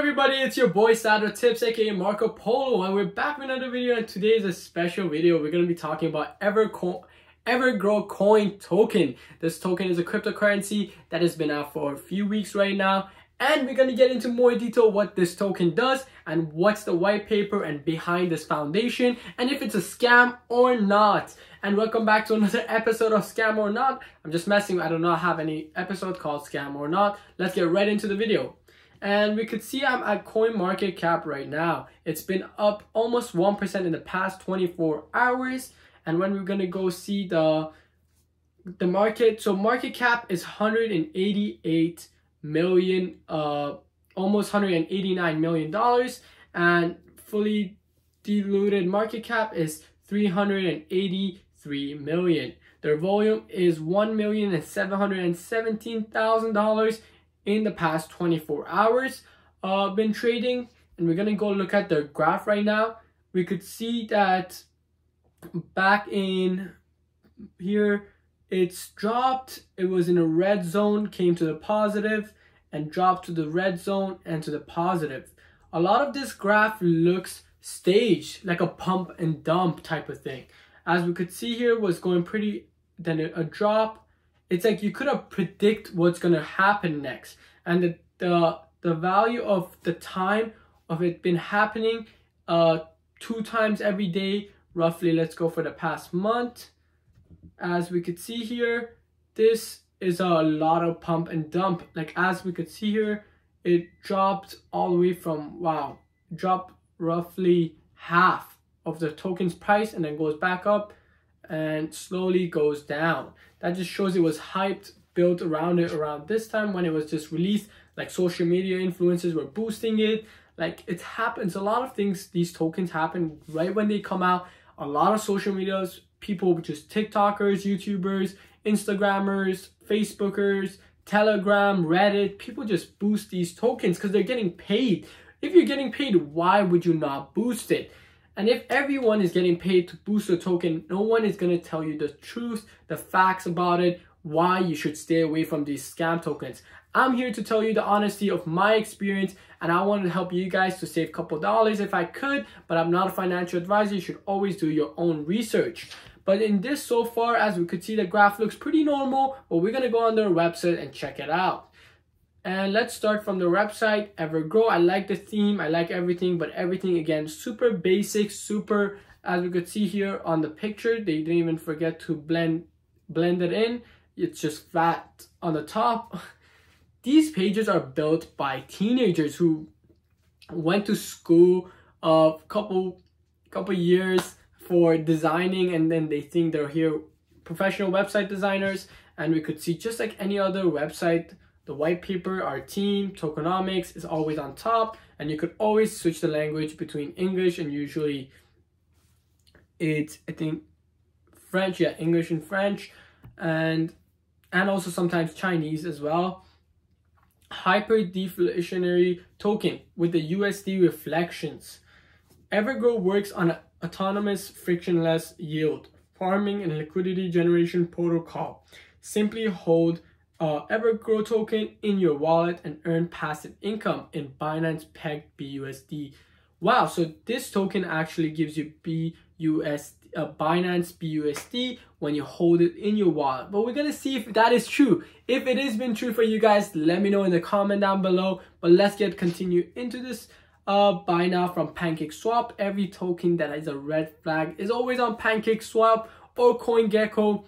everybody, it's your boy Sado Tips aka Marco Polo and we're back with another video and today is a special video. We're going to be talking about Everco Evergrow Coin token. This token is a cryptocurrency that has been out for a few weeks right now and we're going to get into more detail what this token does and what's the white paper and behind this foundation and if it's a scam or not. And welcome back to another episode of Scam or Not. I'm just messing, I do not have any episode called Scam or Not. Let's get right into the video. And we could see I'm at Coin Market Cap right now. It's been up almost 1% in the past 24 hours. And when we're gonna go see the the market, so market cap is 188 million, uh, almost 189 million dollars, and fully diluted market cap is 383 million. Their volume is $1,717,000 in the past 24 hours uh, been trading. And we're gonna go look at the graph right now. We could see that back in here it's dropped. It was in a red zone came to the positive and dropped to the red zone and to the positive. A lot of this graph looks staged like a pump and dump type of thing. As we could see here was going pretty then a drop it's like you could have predict what's gonna happen next. And the the, the value of the time of it been happening uh two times every day roughly let's go for the past month. As we could see here this is a lot of pump and dump. Like as we could see here it dropped all the way from wow dropped roughly half of the token's price and then goes back up and slowly goes down. That just shows it was hyped, built around it around this time when it was just released. Like social media influencers were boosting it. Like it happens, a lot of things, these tokens happen right when they come out. A lot of social medias, people, just TikTokers, YouTubers, Instagrammers, Facebookers, Telegram, Reddit, people just boost these tokens because they're getting paid. If you're getting paid, why would you not boost it? And if everyone is getting paid to boost a token, no one is going to tell you the truth, the facts about it, why you should stay away from these scam tokens. I'm here to tell you the honesty of my experience and I wanted to help you guys to save a couple dollars if I could, but I'm not a financial advisor. You should always do your own research. But in this so far, as we could see, the graph looks pretty normal, but we're going to go on their website and check it out. And let's start from the website, Evergrow. I like the theme, I like everything, but everything again, super basic, super, as we could see here on the picture, they didn't even forget to blend, blend it in. It's just flat on the top. These pages are built by teenagers who went to school a couple, couple years for designing and then they think they're here professional website designers and we could see just like any other website the white paper, our team, tokenomics is always on top and you could always switch the language between English and usually it's, I think, French, yeah, English and French and and also sometimes Chinese as well. Hyperdeflationary token with the USD reflections. Evergrow works on an autonomous frictionless yield, farming and liquidity generation protocol. Simply hold uh, Evergrow token in your wallet and earn passive income in Binance Peg BUSD. Wow, so this token actually gives you BUSD, uh, Binance BUSD when you hold it in your wallet. But we're gonna see if that is true. If it has been true for you guys, let me know in the comment down below. But let's get continue into this. Uh, buy now from Pancake Swap. Every token that is a red flag is always on Pancake Swap or CoinGecko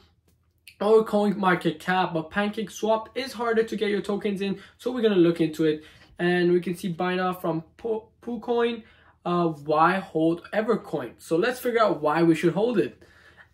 or coin market cap but pancake swap is harder to get your tokens in so we're going to look into it. And we can see buy now from PooCoin uh, why hold evercoin? So let's figure out why we should hold it.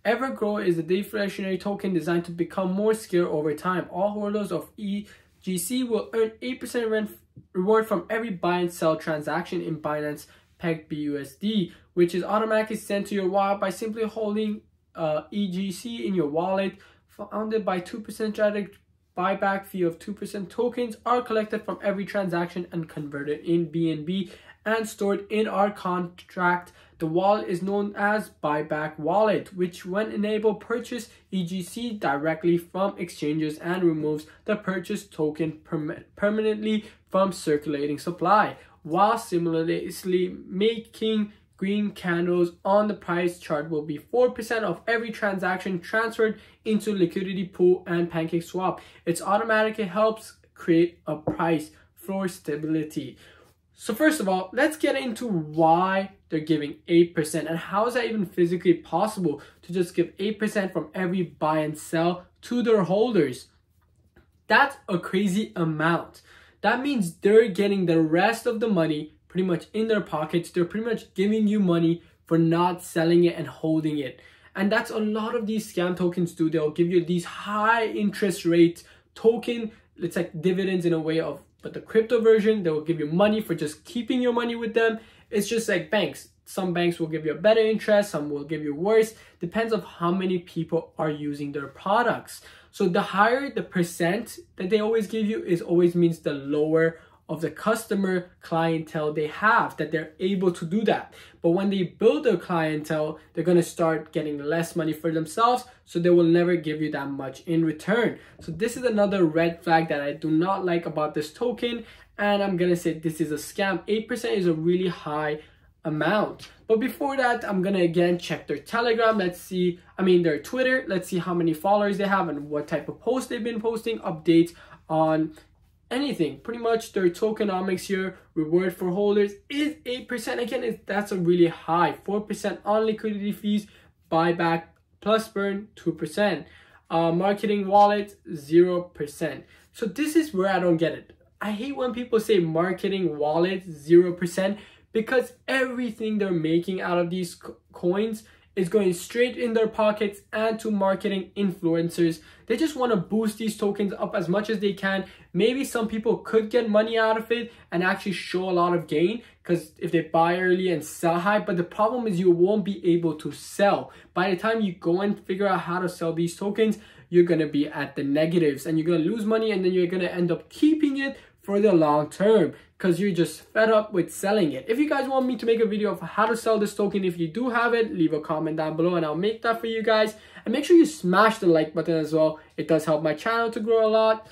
Evergrow is a deflationary token designed to become more scarce over time. All holders of egc will earn 8% rent reward from every buy and sell transaction in binance peg busd which is automatically sent to your wallet by simply holding uh, egc in your wallet founded by 2% strategic buyback fee of 2% tokens are collected from every transaction and converted in BNB and stored in our contract. The wallet is known as buyback wallet, which when enabled purchase EGC directly from exchanges and removes the purchase token perm permanently from circulating supply, while simultaneously making green candles on the price chart will be 4% of every transaction transferred into liquidity pool and pancake swap. It's automatic, it helps create a price floor stability. So first of all, let's get into why they're giving 8% and how is that even physically possible to just give 8% from every buy and sell to their holders. That's a crazy amount. That means they're getting the rest of the money pretty much in their pockets. They're pretty much giving you money for not selling it and holding it. And that's a lot of these scam tokens do. They'll give you these high interest rate token. It's like dividends in a way of, but the crypto version, they will give you money for just keeping your money with them. It's just like banks. Some banks will give you a better interest, some will give you worse. Depends on how many people are using their products. So the higher the percent that they always give you is always means the lower of the customer clientele they have that they're able to do that. But when they build their clientele, they're to start getting less money for themselves, so they will never give you that much in return. So this is another red flag that I do not like about this token, and I'm to say this is a scam. 8% is a really high amount. But before that, I'm gonna again check their Telegram. Let's see, I mean their Twitter. Let's see how many followers they have and what type of posts they've been posting, updates on anything. Pretty much their tokenomics here, reward for holders is 8%. Again, that's a really high. 4% on liquidity fees, buyback plus burn 2%. Uh, marketing wallet 0%. So this is where I don't get it. I hate when people say marketing wallet 0% because everything they're making out of these co coins is going straight in their pockets and to marketing influencers. They just want to boost these tokens up as much as they can. Maybe some people could get money out of it and actually show a lot of gain because if they buy early and sell high, but the problem is you won't be able to sell. By the time you go and figure out how to sell these tokens, you're going to be at the negatives and you're going to lose money and then you're going to end up keeping it for the long term because you're just fed up with selling it. If you guys want me to make a video of how to sell this token, if you do have it, leave a comment down below and I'll make that for you guys. And make sure you smash the like button as well. It does help my channel to grow a lot.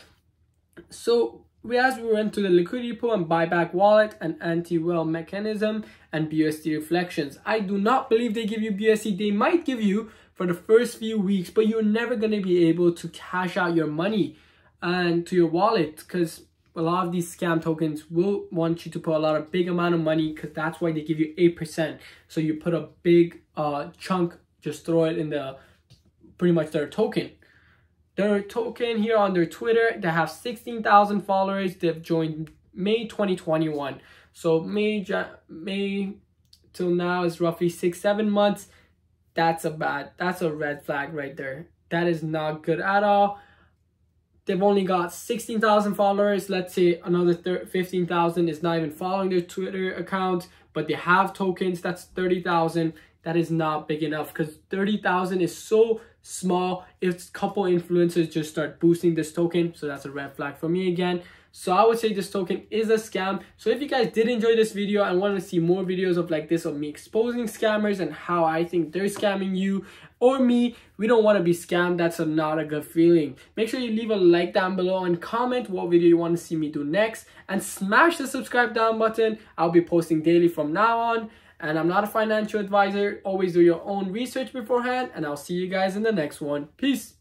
So we as we went to the liquidity pool and buyback wallet and anti-whale mechanism and BUSD reflections. I do not believe they give you BUSD. They might give you for the first few weeks, but you're never going to be able to cash out your money and to your wallet because a lot of these scam tokens will want you to put a lot of big amount of money because that's why they give you 8%. So you put a big uh, chunk, just throw it in the pretty much their token. Their token here on their Twitter, they have 16,000 followers. They've joined May 2021. So May, May till now is roughly six, seven months. That's a bad, that's a red flag right there. That is not good at all they've only got 16,000 followers. Let's say another 15,000 is not even following their Twitter account, but they have tokens. That's 30,000. That is not big enough because 30,000 is so small. If a couple influencers just start boosting this token, so that's a red flag for me again. So I would say this token is a scam. So if you guys did enjoy this video and want to see more videos of like this of me exposing scammers and how I think they're scamming you or me, we don't want to be scammed. That's a, not a good feeling. Make sure you leave a like down below and comment what video you want to see me do next. And smash the subscribe down button. I'll be posting daily from now on. And I'm not a financial advisor. Always do your own research beforehand. And I'll see you guys in the next one. Peace.